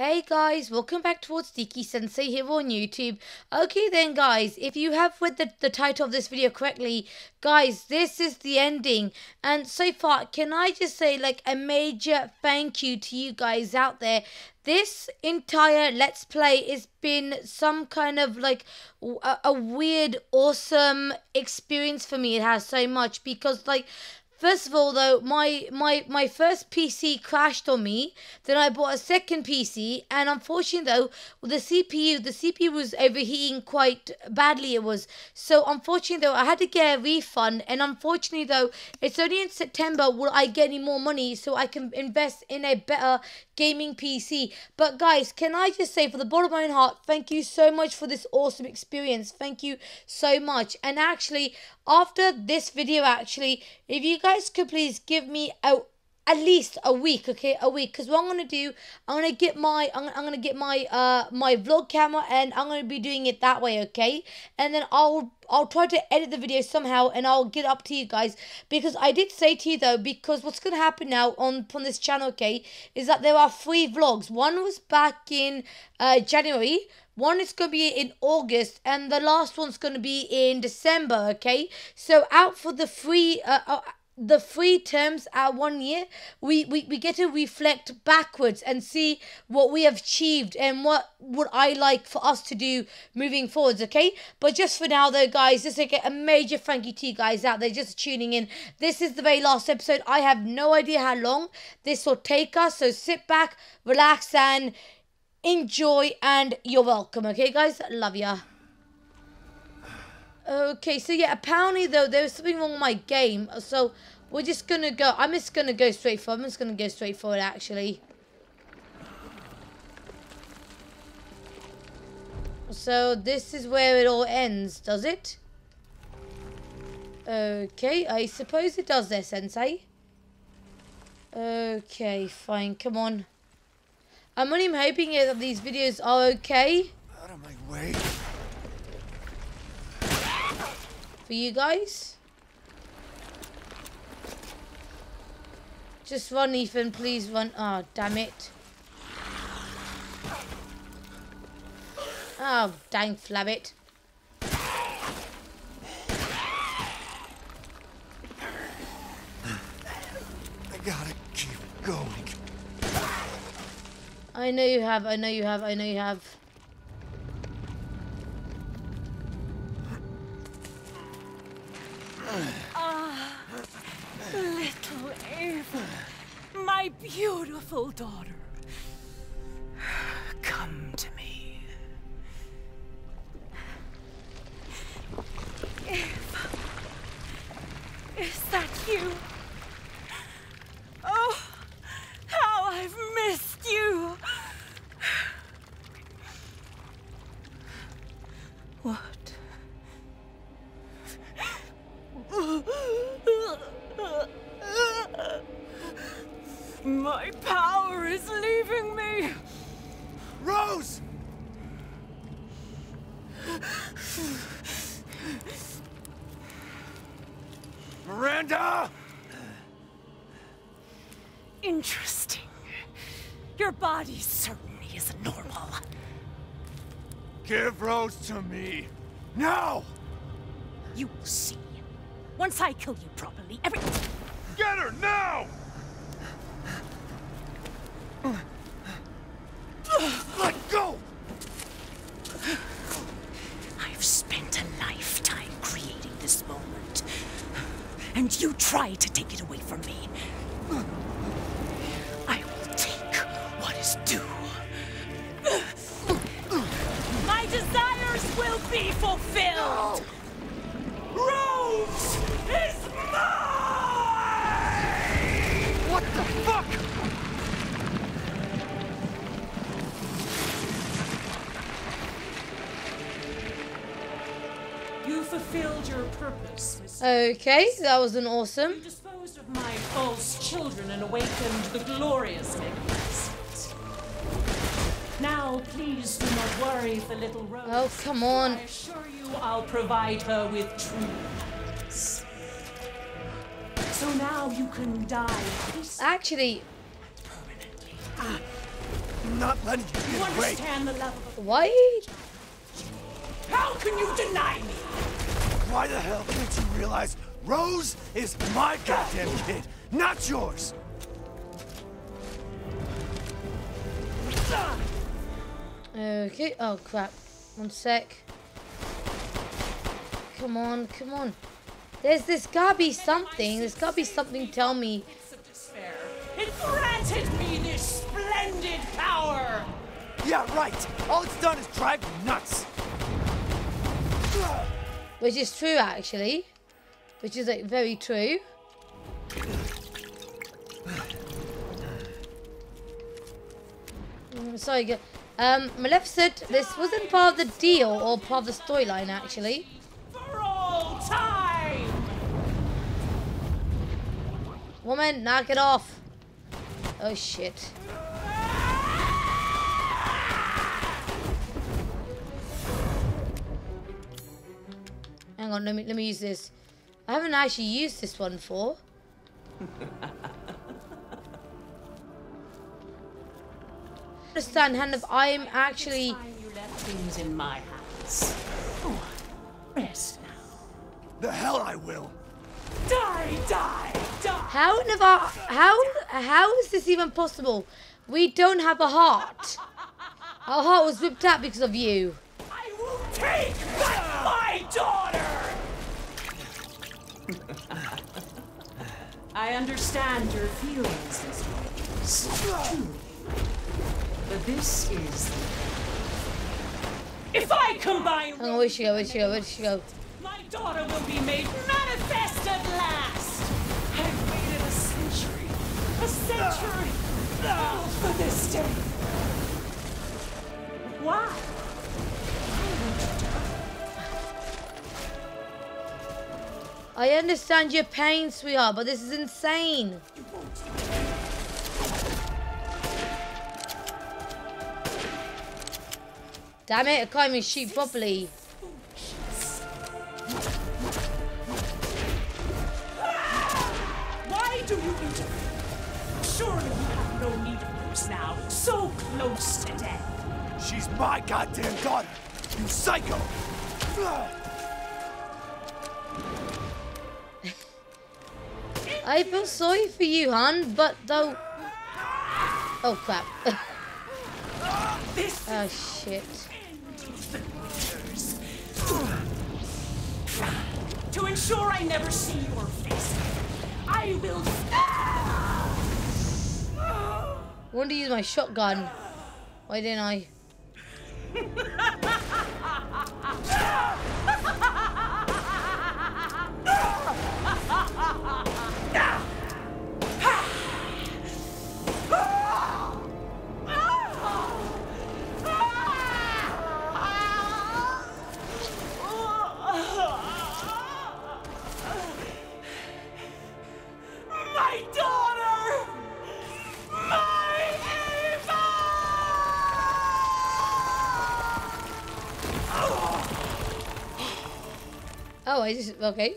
Hey guys, welcome back towards Sneaky Sensei here on YouTube. Okay then guys, if you have read the, the title of this video correctly, guys, this is the ending. And so far, can I just say like a major thank you to you guys out there. This entire Let's Play has been some kind of like a, a weird, awesome experience for me. It has so much because like First of all, though, my my my first PC crashed on me. Then I bought a second PC, and unfortunately, though, the CPU the CPU was overheating quite badly. It was so unfortunately, though, I had to get a refund. And unfortunately, though, it's only in September will I get any more money so I can invest in a better gaming PC. But guys, can I just say, for the bottom of my heart, thank you so much for this awesome experience. Thank you so much. And actually, after this video, actually, if you guys could please give me a at least a week, okay, a week. Because what I'm gonna do, I'm gonna get my, I'm, I'm gonna get my, uh, my vlog camera, and I'm gonna be doing it that way, okay. And then I'll, I'll try to edit the video somehow, and I'll get up to you guys. Because I did say to you though, because what's gonna happen now on on this channel, okay, is that there are three vlogs. One was back in uh, January. One is going to be in August, and the last one's going to be in December, okay? So, out for the free, uh, uh, the free terms at one year, we, we, we get to reflect backwards and see what we have achieved and what would I like for us to do moving forwards, okay? But just for now, though, guys, just like a major thank you to you guys out there just tuning in. This is the very last episode. I have no idea how long this will take us, so sit back, relax, and enjoy and you're welcome okay guys love ya okay so yeah apparently though there's something wrong with my game so we're just gonna go i'm just gonna go straight for i'm just gonna go straight for it actually so this is where it all ends does it okay i suppose it does there sensei okay fine come on I'm only hoping that these videos are okay. Out of my way. For you guys. Just run, Ethan. Please run. Oh, damn it. Oh, dang flabbit. I gotta keep going. I know you have, I know you have, I know you have. Beautiful daughter. Come to me. Ava, is that you? Oh, how I've missed you. What? My power is leaving me. Rose! Miranda! Interesting. Your body certainly is normal. Give Rose to me. Now! You will see. Once I kill you properly, every- Get her now! Let go! I've spent a lifetime creating this moment. And you try to take it away from me. I will take what is due. My desires will be fulfilled! Rose is mine! What the fuck? You fulfilled your purpose. Okay, that was an awesome. You disposed of my false children and awakened the glorious magnificent. Now, please do not worry for little Rose. Oh, come on. I assure you I'll provide her with true happiness. So now you can die Actually, permanently. I'm not letting you You get away. understand the level of... Why? How can you deny me? Why the hell didn't you realize Rose is my goddamn kid, not yours? Okay. Oh crap. One sec. Come on, come on. There's there's gotta be something. There's gotta be something. Tell me. Pits of despair. It granted me this splendid power. Yeah, right. All it's done is drive you nuts. Which is true, actually. Which is like very true. Mm, Sorry, um, Maleficent, this wasn't part of the deal or part of the storyline, actually. For all time. Woman, knock it off. Oh shit. Hang on, let me let me use this. I haven't actually used this one before. Understand, hand of I am actually you left things in my hands. Go on. Rest now. The hell I will. Die, die, die. How in our how how is this even possible? We don't have a heart. Our heart was ripped out because of you. I will take back my daughter! I understand your feelings, Miss Rose. But this is. If I combine. Hang on, where'd she go? Where'd she go? Where'd she go? My daughter will be made manifest at last! I've waited a century, a century, all for this day. Why? I understand your pain, sweetheart, but this is insane. Damn it, I can't even shoot properly. Why do you interfere? Surely you have no need of this now, so close to death. She's my goddamn daughter. You psycho. I feel sorry for you, hon, but though. Oh crap. Oh shit. To ensure I never see your face, I will. I wanted to use my shotgun. Why didn't I? I just. Okay.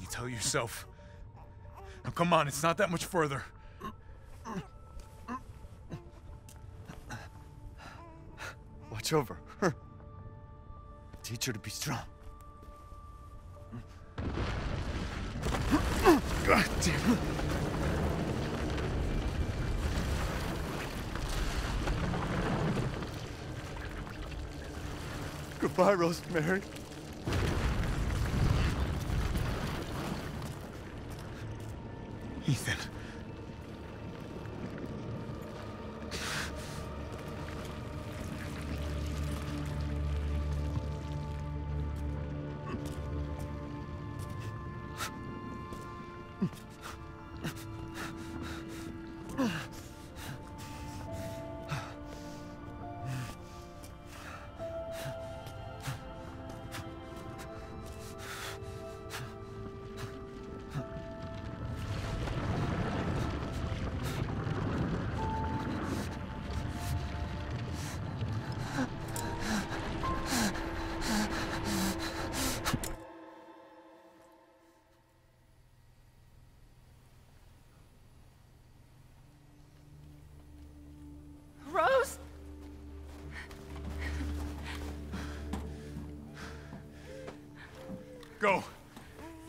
You tell yourself. Now come on, it's not that much further. Watch over her. Teach her to be strong. God damn. Goodbye, Rosemary. Ethan.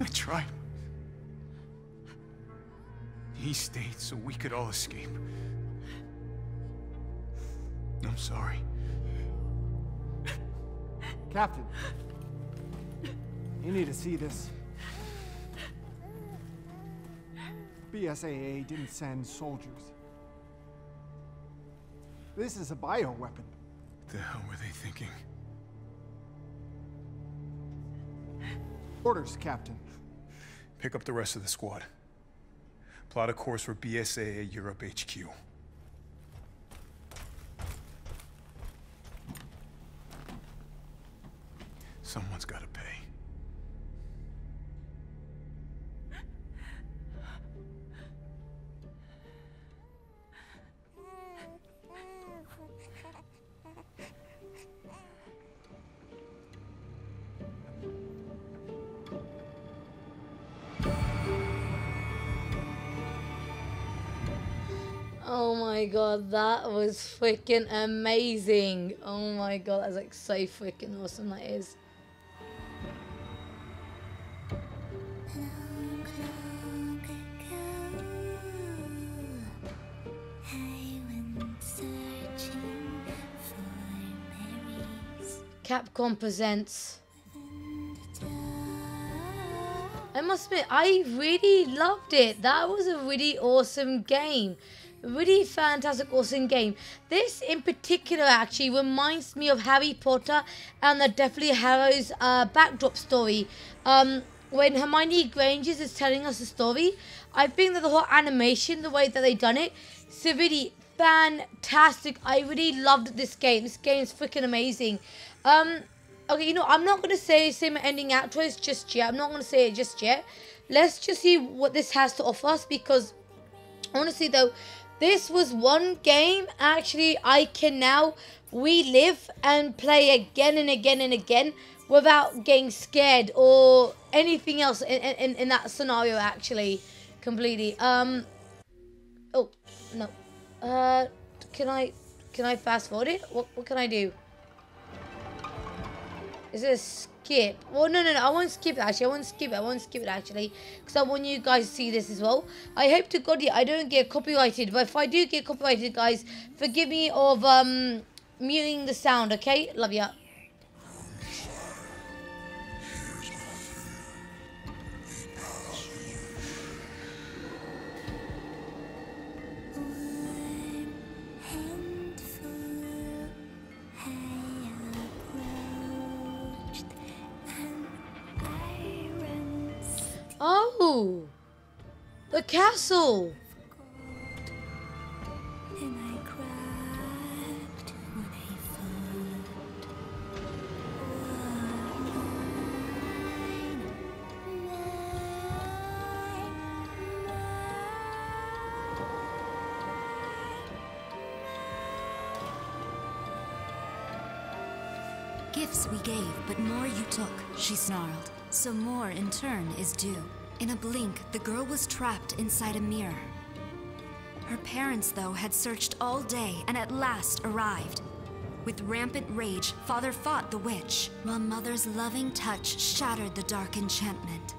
I tried. He stayed so we could all escape. I'm sorry. Captain, you need to see this. BSAA didn't send soldiers. This is a bioweapon. What the hell were they thinking? Orders, Captain. Pick up the rest of the squad. Plot a course for BSAA Europe HQ. Someone's gotta pay. My god, that was freaking amazing. Oh my god, that's like so freaking awesome that is. Capcom presents. I must admit, I really loved it. That was a really awesome game. Really fantastic, awesome game. This in particular actually reminds me of Harry Potter and the Deathly Hallows uh, backdrop story. Um, when Hermione Granger is telling us the story, I think that the whole animation, the way that they done it, it's really fantastic. I really loved this game. This game is freaking amazing. Um, okay, you know, I'm not gonna say same ending outros just yet. I'm not gonna say it just yet. Let's just see what this has to offer us because honestly though, this was one game actually I can now relive and play again and again and again without getting scared or anything else in, in, in that scenario actually completely. Um oh no. Uh can I can I fast forward it? What what can I do? Is a skip? Well, no, no, no. I won't skip actually. I won't skip it. I won't skip it, actually. Because I want you guys to see this as well. I hope to God I don't get copyrighted. But if I do get copyrighted, guys, forgive me of um muting the sound, okay? Love ya. Oh! The castle! Gifts we gave, but more you took, she snarled. So more in turn is due. In a blink, the girl was trapped inside a mirror. Her parents, though, had searched all day and at last arrived. With rampant rage, Father fought the witch, while Mother's loving touch shattered the dark enchantment.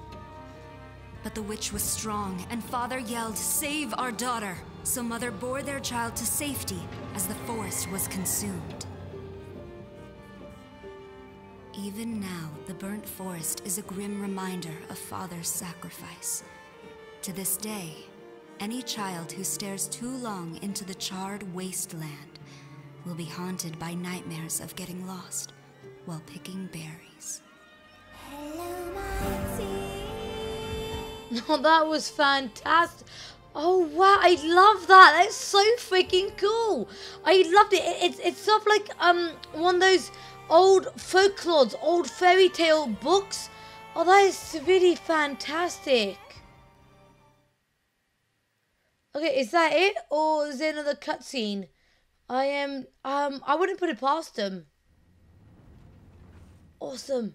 But the witch was strong, and Father yelled, Save our daughter! So Mother bore their child to safety as the forest was consumed. Even now, the burnt forest is a grim reminder of Father's sacrifice. To this day, any child who stares too long into the charred wasteland will be haunted by nightmares of getting lost while picking berries. Oh, that was fantastic. Oh wow, I love that. That's so freaking cool. I loved it. it it's it's sort of like um one of those old folklores, old fairy tale books. Oh, that is really fantastic. Okay, is that it, or is there another cutscene? I am um I wouldn't put it past them. Awesome.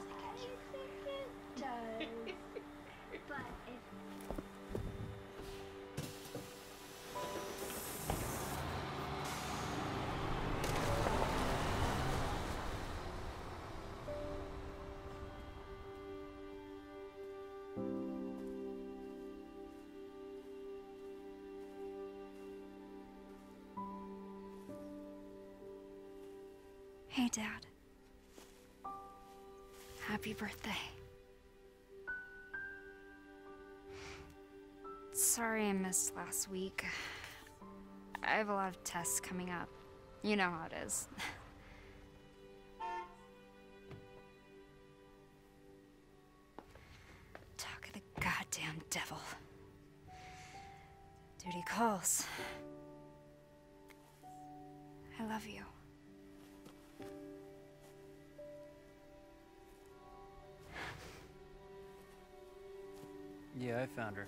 Sorry I missed last week. I have a lot of tests coming up. You know how it is. Talk of the goddamn devil. Duty calls. I love you. Yeah, I found her.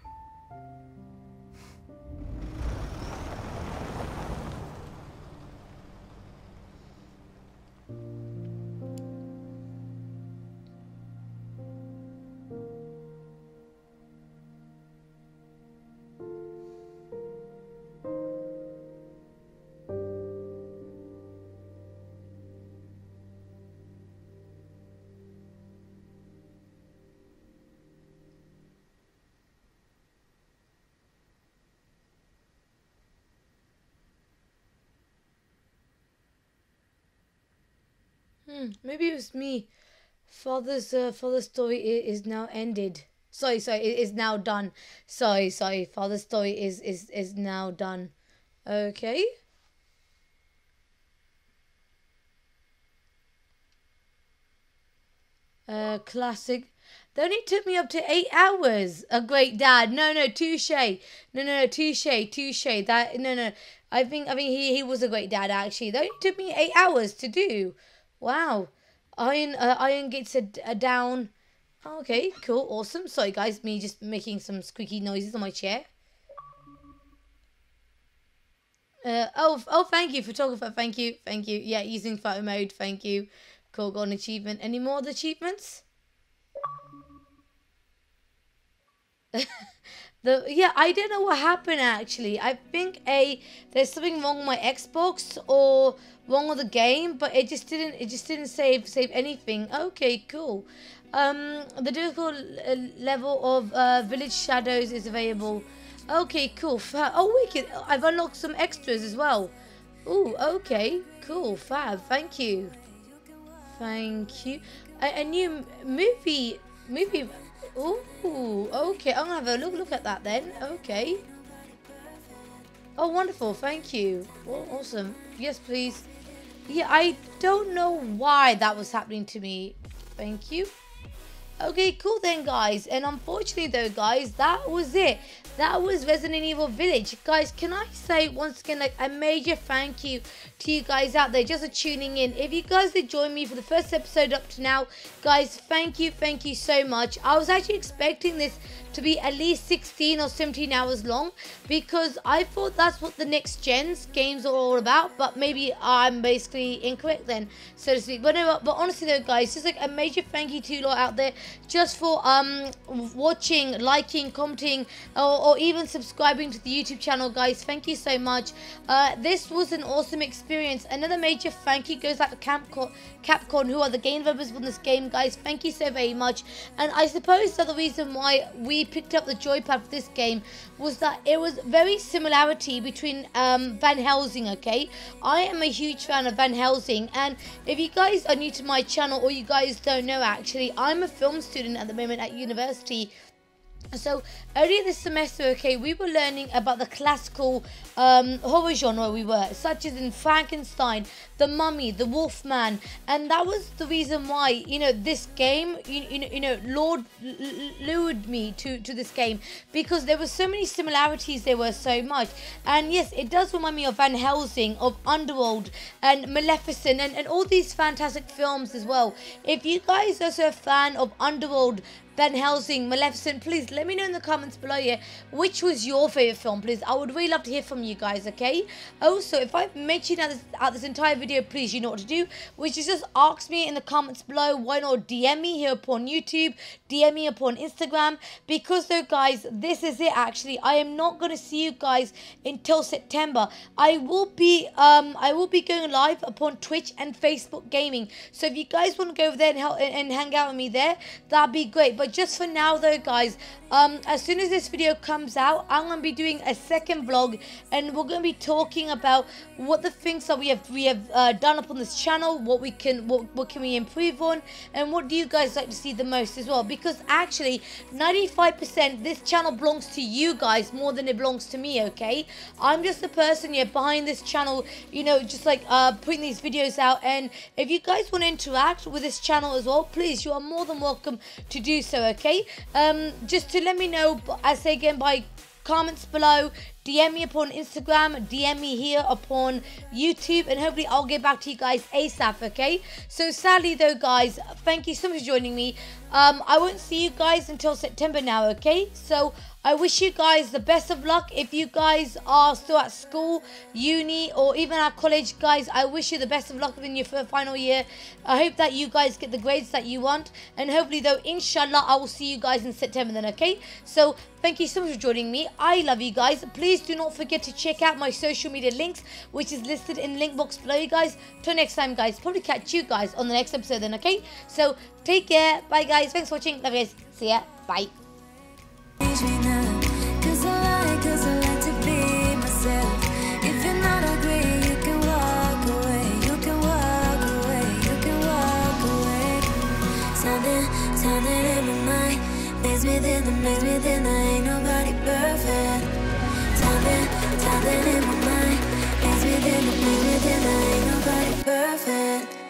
Hmm, maybe it was me. Father's uh, father's story is now ended. Sorry, sorry, it is now done. Sorry, sorry. Father's story is is is now done. Okay. Uh, classic. That only took me up to eight hours. A great dad. No, no, touche. No, no, no, touche, touche. That no, no. I think I think he he was a great dad actually. That only took me eight hours to do. Wow. Iron uh, Iron gets a, down. Okay, cool, awesome. Sorry guys, me just making some squeaky noises on my chair. Uh, oh, oh, thank you, photographer. Thank you, thank you. Yeah, using photo mode. Thank you. Cool, got an achievement. Any more achievements? the yeah, I don't know what happened actually. I think a there's something wrong with my Xbox or wrong with the game, but it just didn't it just didn't save save anything. Okay, cool. Um, the difficult level of uh, Village Shadows is available. Okay, cool. Oh, wicked! I've unlocked some extras as well. Oh, okay, cool, fab. Thank you, thank you. A, a new movie, movie. Ooh, okay. I'm gonna have a look look at that then. Okay. Oh, wonderful. Thank you. Oh, awesome. Yes, please. Yeah, I don't know why that was happening to me. Thank you. Okay, cool then, guys. And unfortunately, though, guys, that was it. That was Resident Evil Village. Guys, can I say once again, like, a major thank you to you guys out there just for tuning in. If you guys did join me for the first episode up to now, guys, thank you, thank you so much. I was actually expecting this to be at least 16 or 17 hours long because I thought that's what the next gen's games are all about but maybe I'm basically incorrect then so to speak but no but honestly though guys just like a major thank you to you lot out there just for um watching liking commenting or, or even subscribing to the YouTube channel guys thank you so much uh, this was an awesome experience another major thank you goes out to Capcom, Capcom who are the game developers from this game guys. Thank you so very much. And I suppose the reason why we picked up the joypad for this game was that it was very similarity between um, Van Helsing, okay? I am a huge fan of Van Helsing, and if you guys are new to my channel or you guys don't know actually, I'm a film student at the moment at university so earlier this semester, okay, we were learning about the classical um, horror genre we were, such as in Frankenstein, The Mummy, The Wolfman, and that was the reason why you know this game, you, you know, you know, Lord lured me to to this game because there were so many similarities. There were so much, and yes, it does remind me of Van Helsing, of Underworld, and Maleficent, and, and all these fantastic films as well. If you guys are so a fan of Underworld, Van Helsing, Maleficent, please let me know in the comments below here which was your favorite film, please. I would really love to hear from you guys, okay? Also, if I've mentioned this, out this entire video, please, you know what to do, which is just ask me in the comments below. Why not DM me here upon YouTube, DM me upon Instagram, because though, guys, this is it, actually. I am not going to see you guys until September. I will be, um, I will be going live upon Twitch and Facebook Gaming. So if you guys want to go over there and, help, and hang out with me there, that'd be great. But just for now though guys um as soon as this video comes out i'm gonna be doing a second vlog and we're gonna be talking about what the things that we have we have uh, done up on this channel what we can what, what can we improve on and what do you guys like to see the most as well? Because actually 95 percent this channel belongs to you guys more than it belongs to me okay? I'm just the person here behind this channel you know just like uh putting these videos out and if you guys want to interact with this channel as well please you are more than welcome to do so so, okay? Um, just to let me know, I say again, by comments below. DM me upon Instagram, DM me here upon YouTube, and hopefully I'll get back to you guys ASAP, okay? So sadly though, guys, thank you so much for joining me. Um, I won't see you guys until September now, okay? So I wish you guys the best of luck. If you guys are still at school, uni, or even at college, guys, I wish you the best of luck in your final year. I hope that you guys get the grades that you want. And hopefully, though, inshallah, I will see you guys in September then, okay? So, thank you so much for joining me. I love you guys. Please do not forget to check out my social media links, which is listed in the link box below, you guys. Till next time, guys. Probably catch you guys on the next episode then, okay? So, take care. Bye, guys. Thanks for watching. Love you guys. See ya. Bye. maze within the maze within there ain't nobody perfect. Something, something in my mind. Maze within the maze within there ain't nobody perfect.